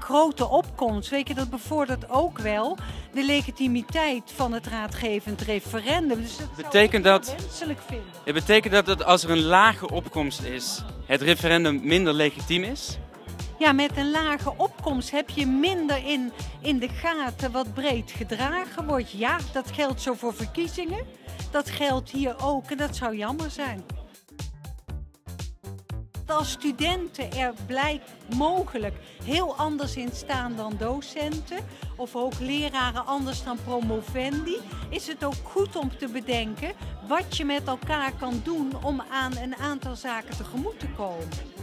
grote opkomst, weet je, dat bevordert ook wel de legitimiteit van het raadgevend referendum. Dus dat Betekent dat- wel wenselijk vinden. Het betekent dat, dat als er een lage opkomst is, het referendum minder legitiem is? Ja, met een lage opkomst heb je minder in, in de gaten wat breed gedragen wordt. Ja, dat geldt zo voor verkiezingen. Dat geldt hier ook en dat zou jammer zijn. Als studenten er blijkt mogelijk heel anders in staan dan docenten, of hoogleraren anders dan promovendi, is het ook goed om te bedenken wat je met elkaar kan doen om aan een aantal zaken tegemoet te komen.